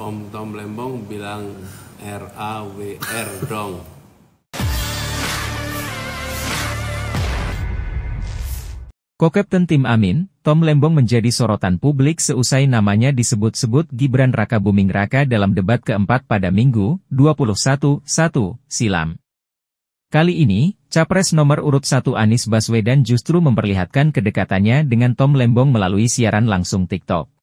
Om Tom Lembong bilang R A W R dong. Kokapten tim Amin, Tom Lembong menjadi sorotan publik seusai namanya disebut-sebut Gibran Raka Buming Raka dalam debat keempat pada Minggu, 21.1 silam. Kali ini, Capres nomor urut 1 Anies Baswedan justru memperlihatkan kedekatannya dengan Tom Lembong melalui siaran langsung TikTok.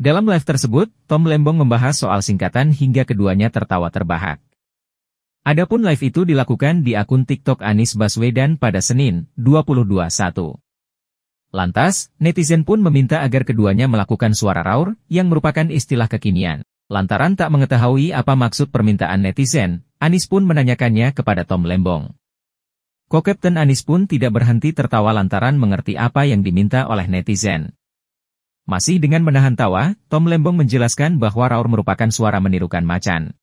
Dalam live tersebut, Tom Lembong membahas soal singkatan hingga keduanya tertawa terbahak. Adapun live itu dilakukan di akun TikTok Anies Baswedan pada Senin, 22.1. Lantas, netizen pun meminta agar keduanya melakukan suara raur, yang merupakan istilah kekinian. Lantaran tak mengetahui apa maksud permintaan netizen, Anis pun menanyakannya kepada Tom Lembong. Kokapten Anis pun tidak berhenti tertawa lantaran mengerti apa yang diminta oleh netizen. Masih dengan menahan tawa, Tom Lembong menjelaskan bahwa raur merupakan suara menirukan macan.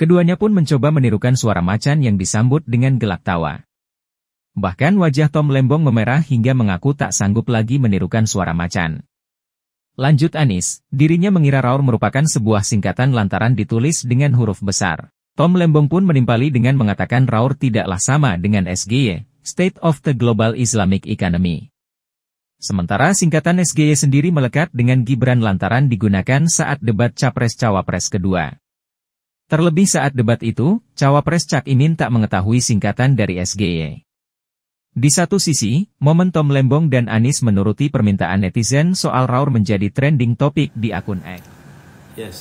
Keduanya pun mencoba menirukan suara macan yang disambut dengan gelak tawa. Bahkan wajah Tom Lembong memerah hingga mengaku tak sanggup lagi menirukan suara macan. Lanjut Anis, dirinya mengira Raur merupakan sebuah singkatan lantaran ditulis dengan huruf besar. Tom Lembong pun menimpali dengan mengatakan Raur tidaklah sama dengan SGY, State of the Global Islamic Economy. Sementara singkatan SGY sendiri melekat dengan Gibran lantaran digunakan saat debat Capres-Cawapres kedua. Terlebih saat debat itu, Cawapres Cak Imin tak mengetahui singkatan dari SGY. Di satu sisi, momen Tom Lembong dan Anis menuruti permintaan netizen soal Raur menjadi trending topik di akun X. Yes,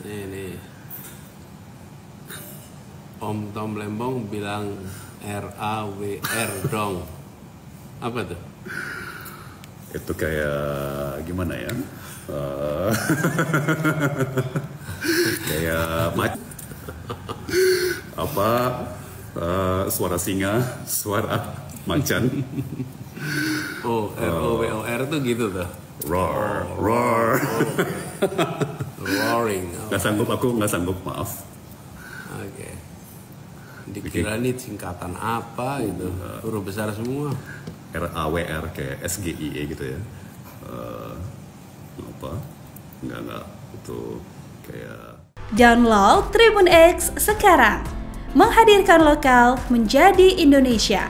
ini Om Tom Lembong bilang R A W R dong. Apa tuh? Itu kayak gimana ya? Uh, kayak mac apa uh, suara singa, suara macan. Oh, R O W O R tuh gitu tuh. Roar, roar. Roaring. Oh, Nggak sanggup aku, nggak sanggup, maaf. Oke. Dikira ini singkatan apa itu? Huruf besar semua. R A W R kayak S G I E gitu ya. Eh, apa? Nggak nggak itu kayak Download Tribun X sekarang. Menghadirkan lokal menjadi Indonesia.